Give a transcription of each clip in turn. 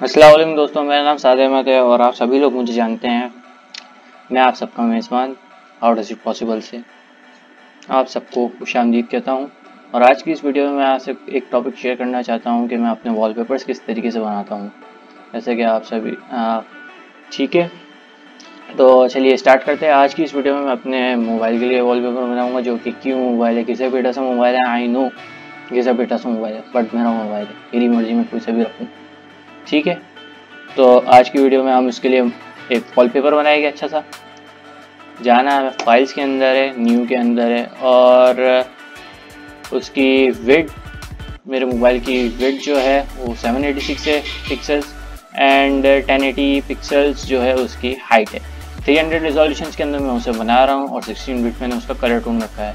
असलम दोस्तों, मेरा नाम साद अहमद है और आप सभी लोग मुझे जानते हैं। मैं आप सबका मेज़बान हाउ डज इट पॉसिबल से। आप सबको खुश आमदीद कहता हूँ। और आज की इस वीडियो में मैं आपसे एक टॉपिक शेयर करना चाहता हूँ कि मैं अपने वॉलपेपर्स किस तरीके से बनाता हूँ। जैसे कि आप सभी ठीक है? तो चलिए स्टार्ट करते हैं। आज की इस वीडियो में मैं अपने मोबाइल के लिए वॉलपेपर बनाऊँगा, जो कि क्यों मोबाइल है, किसे बेटा सा मोबाइल है आई नो किसे बेटा सा मोबाइल है बट मेरा मोबाइल है। मेरी मर्ज़ी में कोई से भी रखूँ। ठीक है? तो आज की वीडियो में हम इसके लिए एक वॉलपेपर बनाएँगे अच्छा सा। जाना है फाइल्स के अंदर है न्यू के अंदर है, और उसकी विड मेरे मोबाइल की विड जो है वो 786 है पिक्सल्स एंड 1080 पिक्सल्स जो है उसकी हाइट है। 300 रिजोल्यूशन के अंदर मैं उसे बना रहा हूँ और 16 बिट मैंने उसका कलर टून रखा है।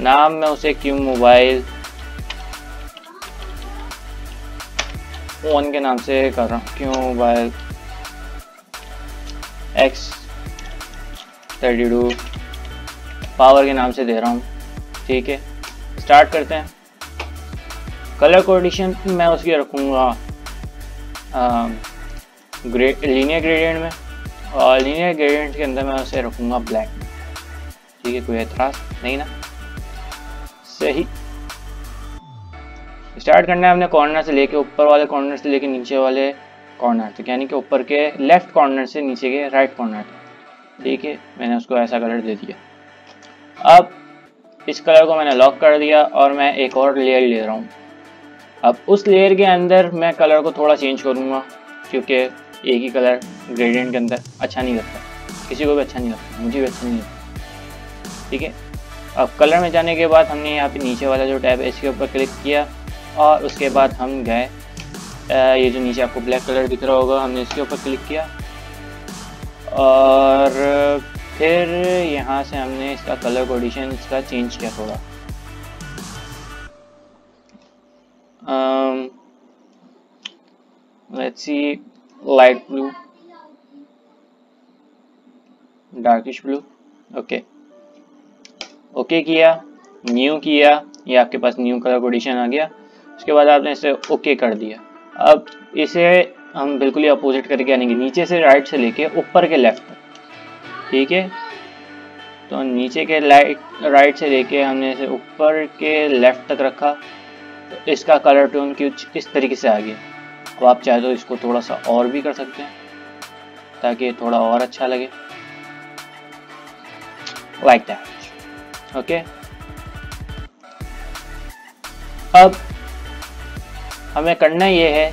नाम मैं उसे क्यों मोबाइल वन के नाम से कर रहा हूँ। क्यों? Mobile X thirty two power के नाम से दे रहा हूँ। ठीक है? स्टार्ट करते हैं। कलर कोडिशन मैं उसकी रखूँगा लीनियर ग्रेडियंट में। और लीनियर ग्रेडियंट के अंदर मैं उसे रखूँगा ब्लैक ठीक है? कोई एतराज़ नहीं ना? सही। स्टार्ट करना है हमने कॉर्नर से लेके ऊपर वाले कॉर्नर से लेके नीचे वाले कॉर्नर तक, यानी कि ऊपर के लेफ़्ट कॉर्नर से नीचे के राइट कॉर्नर तक। ठीक है, मैंने उसको ऐसा कलर दे दिया। अब इस कलर को मैंने लॉक कर दिया और मैं एक और लेयर ले रहा हूँ। अब उस लेयर के अंदर मैं कलर को थोड़ा चेंज करूँगा, क्योंकि एक ही कलर ग्रेडियंट के अंदर अच्छा नहीं लगता। किसी को भी अच्छा नहीं लगता, मुझे भी अच्छा नहीं लगता। ठीक है, अब कलर में जाने के बाद हमने यहाँ पे नीचे वाला जो टैब है, इसके ऊपर क्लिक किया। और उसके बाद हम गए ये जो नीचे आपको ब्लैक कलर दिख रहा होगा, हमने इसके ऊपर क्लिक किया। और फिर यहाँ से हमने इसका कलर कोडिशन इसका चेंज किया थोड़ा। Let's see light blue darkish blue okay okay किया न्यू किया, ये आपके पास न्यू कलर कोडिशन आ गया। उसके बाद आपने इसे ओके कर दिया। अब इसे हम बिल्कुल ही अपोजिट करके आएँगे नीचे से राइट से लेके ऊपर के लेफ़्ट तक। ठीक है? तो नीचे के लाइट राइट से लेके हमने इसे ऊपर के लेफ़्ट तक रखा। तो इसका कलर टोन कुछ इस तरीके से आ गया अब आप चाहे तो इसको थोड़ा सा और भी कर सकते हैं, ताकि थोड़ा और अच्छा लगे। लाइक दैट ओके अब हमें करना ये है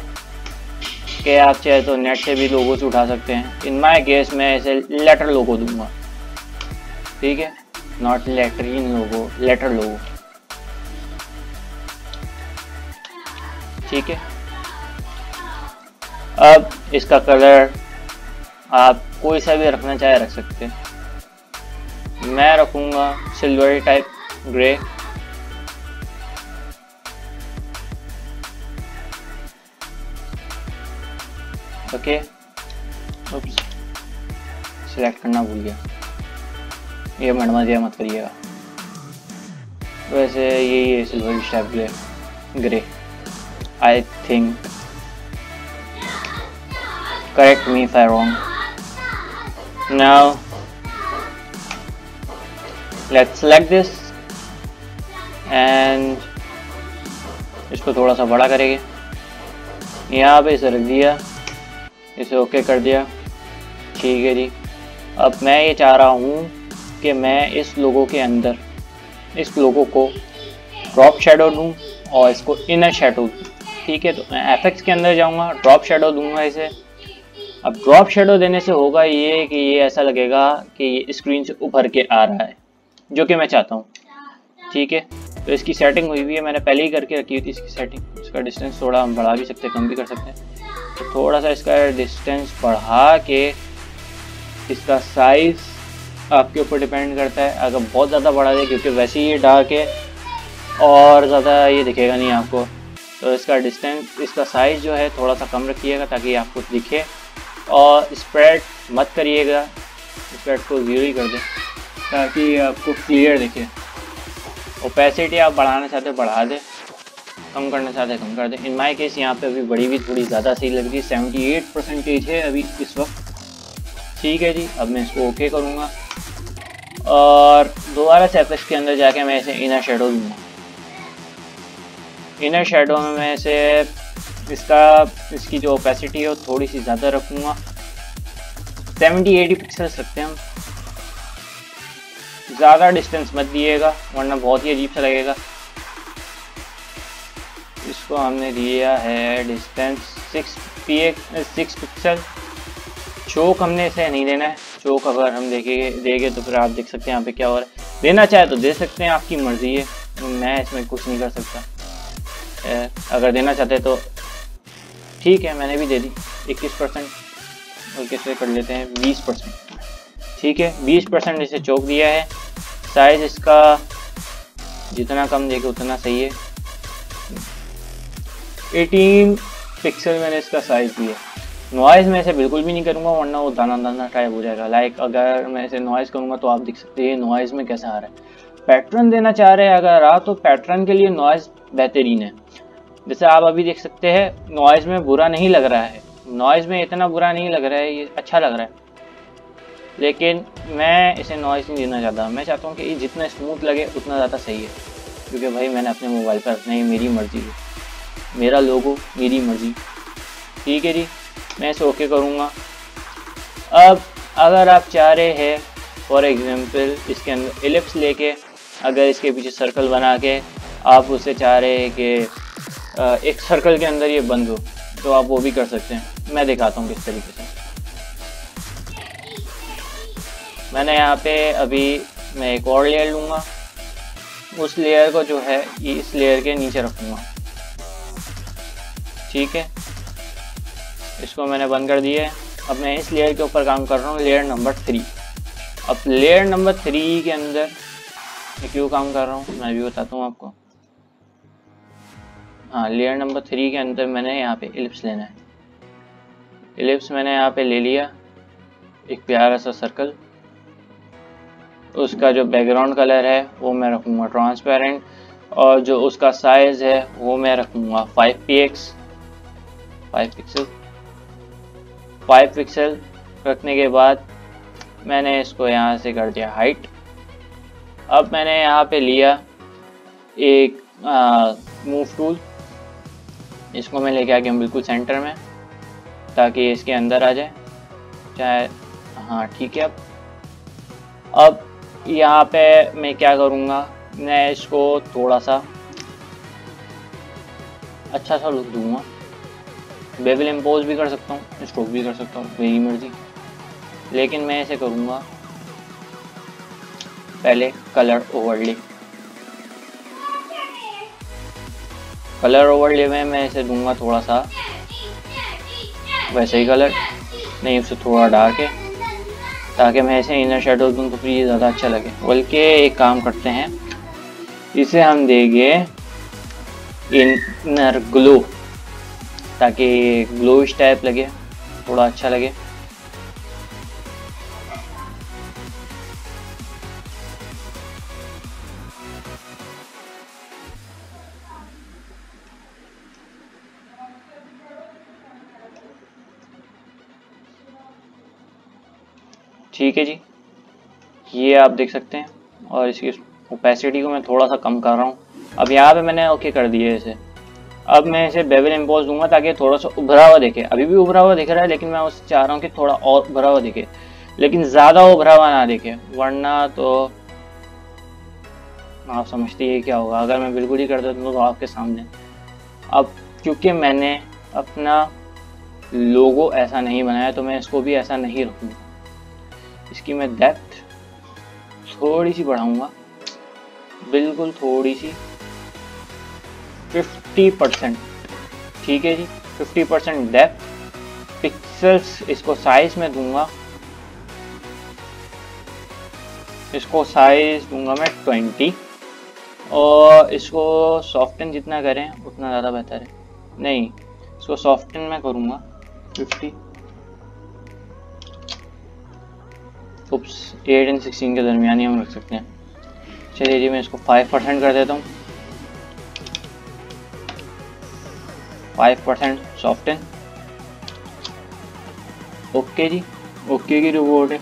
कि आप चाहे तो नेट से भी लोगोस उठा सकते हैं। इन माई केस मैं इसे लेटर लोगो दूँगा। ठीक है? Not lettering logo letter logo ठीक है? अब इसका कलर आप कोई सा भी रखना चाहे रख सकते हैं। मैं रखूँगा silvery type grey okay select करना भूल गया। ये मडमा दिया मत करिएगा। वैसे यही है silver step grey grey I think correct me I wrong now, let's select this and इसको थोड़ा सा बड़ा करेंगे। यहाँ पे इसे रख दिया। इसे ओके कर दिया। ठीक है जी। अब मैं ये चाह रहा हूँ कि मैं इस लोगों के अंदर, इस लोगों को ड्रॉप शेडो दूँ और इसको इनर शेडो ठीक है तो मैं एफ़ के अंदर जाऊँगा ड्रॉप शेडो दूँगा इसे। अब ड्रॉप शेडो देने से होगा ये कि ये ऐसा लगेगा कि ये स्क्रीन से उभर के आ रहा है, जो कि मैं चाहता हूँ। ठीक है तो इसकी सेटिंग हुई हुई है, मैंने पहले ही करके रखी हुई थी, इसकी सेटिंग इसका डिस्टेंस थोड़ा हम बढ़ा भी सकते हैं, कम भी कर सकते हैं। थोड़ा सा इसका डिस्टेंस बढ़ा के इसका साइज़ आपके ऊपर डिपेंड करता है। अगर बहुत ज़्यादा बढ़ा दे, क्योंकि वैसे ही ये डार्क है, और ज़्यादा ये दिखेगा नहीं आपको। तो इसका डिस्टेंस इसका साइज़ जो है, थोड़ा सा कम रखिएगा ताकि आपको दिखे, और स्प्रेड मत करिएगा। स्प्रेड को ज़ीरो ही कर दें, ताकि आपको क्लियर दिखे। ओपेसिटी आप बढ़ाना चाहते हो, बढ़ा दें। कम करना चाहते हैं कम कर दें। इन माई केस यहाँ पे अभी बड़ी भी थोड़ी ज़्यादा सही लग रही है। सेवेंटी एट परसेंटेज है अभी इस वक्त। ठीक है जी, अब मैं इसको ओके करूँगा। और दोबारा से एपेक्स के अंदर जाके मैं इसे इनर शेडो दूँगा इनर शेडो में मैं इसे इसका, इसकी जो ओपेसिटी है, वो थोड़ी सी ज़्यादा रखूँगा। सेवेंटी एटी पिक्सल्स रखते हैं हम। ज़्यादा डिस्टेंस मत दिएगा, वरना बहुत ही अजीब सा लगेगा। इसको हमने दिया है distance six P six pixel choke हमने इसे नहीं देना है। चौक अगर हम देखेंगे देंगे तो फिर आप देख सकते हैं यहाँ पे क्या हो रहा है। देना चाहे तो दे सकते हैं, आपकी मर्ज़ी है। मैं इसमें कुछ नहीं कर सकता। अगर देना चाहते तो ठीक है, मैंने भी दे दी। इक्कीस परसेंट। और किससे कर लेते हैं? बीस परसेंट। ठीक है, बीस परसेंट इसे चौक दिया है। साइज़ इसका जितना कम देखे उतना सही है। 18 पिक्सल मैंने इसका साइज़ दिया। नॉइज़ मैं इसे बिल्कुल भी नहीं करूँगा, वरना वो दाना दाना टाइप हो जाएगा। लाइक अगर मैं इसे नॉइज़ करूँगा तो आप देख सकते हैं नॉइज़ में कैसा आ रहा है। पैटर्न देना चाह रहे हैं अगर आप तो पैटर्न के लिए नॉइज़ बेहतरीन है। जैसे आप अभी देख सकते हैं नॉइज़ में बुरा नहीं लग रहा है। नॉइज़ में इतना बुरा नहीं लग रहा है, ये अच्छा लग रहा है। लेकिन मैं इसे नॉइज़ नहीं देना चाहता। मैं चाहता हूँ कि ये जितना स्मूथ लगे, उतना ज़्यादा सही है। क्योंकि भाई मैंने अपने मोबाइल पर रखना ही मेरी मर्ज़ी है। मेरा लोगो, मेरी मर्ज़ी। ठीक है जी, मैं इसे ओके करूँगा। अब अगर आप चाह रहे हैं फॉर एग्ज़ाम्पल इसके अंदर एलिप्स लेके, अगर इसके पीछे सर्कल बना के, आप उसे चाह रहे हैं कि एक सर्कल के अंदर ये बंद हो तो आप वो भी कर सकते हैं। मैं दिखाता हूँ किस तरीके से। मैंने यहाँ पे अभी मैं एक और लेयर लूँगा। उस लेयर को जो है, इस लेयर के नीचे रखूँगा। ठीक है। इसको मैंने बंद कर दिया है। अब मैं इस लेयर के ऊपर काम कर रहा हूँ लेयर नंबर थ्री अब लेयर नंबर थ्री के अंदर मैं क्यों काम कर रहा हूँ, मैं भी बताता हूँ आपको। हाँ लेयर नंबर थ्री के अंदर मैंने यहाँ पे इलिप्स लेना है। इलिप्स मैंने यहाँ पे ले लिया, एक प्यारा सा सर्कल उसका जो बैकग्राउंड कलर है, वो मैं रखूँगा ट्रांसपेरेंट और जो उसका साइज़ है, वो मैं रखूँगा five P X five pixel five pixel रखने के बाद मैंने इसको यहाँ से कर दिया हाइट अब मैंने यहाँ पे लिया एक मूव टूल इसको मैं लेके आ गया बिल्कुल सेंटर में ताकि इसके अंदर आ जाए। चाहे हाँ ठीक है अब। अब यहाँ पे मैं क्या करूँगा? मैं इसको थोड़ा सा अच्छा सा लुक दूँगा। बेबल इम्पोज भी कर सकता हूँ स्ट्रोक भी कर सकता हूँ, मेरी मर्ज़ी। लेकिन मैं ऐसे करूँगा, पहले कलर ओवरले कलर ओवरले में मैं इसे दूँगा थोड़ा सा वैसे ही कलर नहीं, उससे थोड़ा डार्क है, ताकि मैं ऐसे इनर शेडो दूँ तो फिर ये ज़्यादा अच्छा लगे। बल्कि एक काम करते हैं, इसे हम देंगे इनर ग्लो ताकि ग्लोइश टाइप लगे, थोड़ा अच्छा लगे। ठीक है जी, ये आप देख सकते हैं। और इसकी ओपेसिटी को मैं थोड़ा सा कम कर रहा हूँ। अब यहाँ पे मैंने ओके कर दिया है इसे। अब मैं इसे बेबल इम्पोज दूँगा ताकि थोड़ा सा उभरा हुआ देखे। अभी भी उभरा हुआ दिख रहा है, लेकिन मैं उससे चाह रहा हूँ कि थोड़ा और उभरा हुआ दिखे। लेकिन ज़्यादा उभरा हुआ ना दिखे। वरना तो आप समझते ही क्या होगा। अगर मैं बिल्कुल ही कर देता हूँ तो आपके सामने। अब क्योंकि मैंने अपना लोगो ऐसा नहीं बनाया तो मैं इसको भी ऐसा नहीं रखूँगा। इसकी मैं डेप्थ थोड़ी सी बढ़ाऊँगा। बिल्कुल थोड़ी सी। 50 परसेंट ठीक है जी 50 परसेंट डेप्थ पिक्सल्स इसको साइज़ में दूँगा। इसको साइज़ दूँगा मैं 20 और इसको सॉफ्टन जितना करें, उतना ज़्यादा बेहतर है। नहीं, इसको सॉफ्टन में करूँगा 50 उप्स एट एंड सिक्सटीन के दरमियान ही हम रख सकते हैं। चलिए जी, मैं इसको फाइव परसेंट कर देता हूँ। फाइव परसेंट सॉफ्टन ओके जी ओके की रिवॉर्ड है।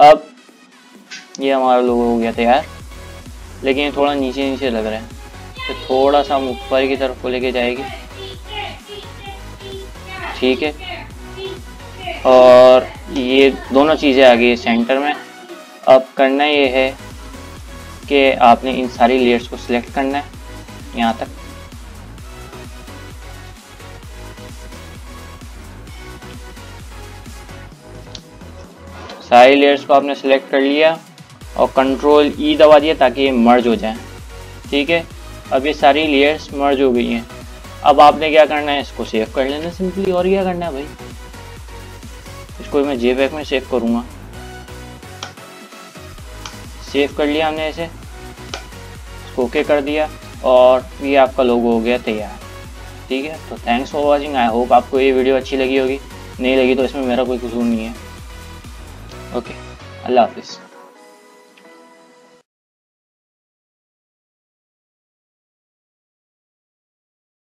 अब ये हमारा लोगो हो गया तैयार। लेकिन ये थोड़ा नीचे नीचे लग रहा है। तो थोड़ा सा हम ऊपर की तरफ़ को लेके जाएगी। ठीक है। और ये दोनों चीज़ें आ गई सेंटर में। अब करना ये है कि आपने इन सारी लेयर्स को सिलेक्ट करना है। यहाँ तक। सारी लेयर्स को आपने सेलेक्ट कर लिया और कंट्रोल ई e दबा दिया ताकि ये मर्ज हो जाए। ठीक है? अब ये सारी लेयर्स मर्ज हो गई हैं। अब आपने क्या करना है? इसको सेव कर लेना सिंपली और क्या करना है भाई? इसको मैं जे में सेव करूँगा। सेव कर लिया हमने इसे। ओके कर दिया। और ये आपका लोगो हो गया तैयार। ठीक है? तो thanks for watching I hope आपको ये वीडियो अच्छी लगी होगी। नहीं लगी तो इसमें मेरा कोई कसूर नहीं है। ओके अल्लाह हाफिज़।